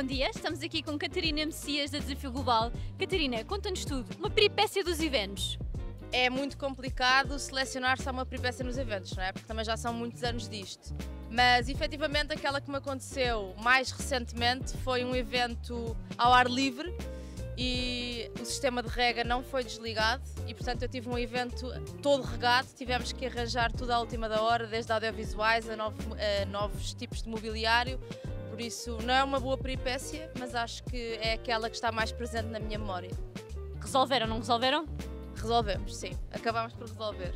Bom dia, estamos aqui com Catarina Messias da Desafio Global. Catarina, conta-nos tudo, uma peripécia dos eventos. É muito complicado selecionar só uma peripécia nos eventos, não é? Porque também já são muitos anos disto. Mas efetivamente aquela que me aconteceu mais recentemente foi um evento ao ar livre e o sistema de rega não foi desligado e portanto eu tive um evento todo regado, tivemos que arranjar tudo à última da hora, desde audiovisuais a, novo, a novos tipos de mobiliário, por isso não é uma boa peripécia, mas acho que é aquela que está mais presente na minha memória. Resolveram, não resolveram? Resolvemos, sim, acabámos por resolver.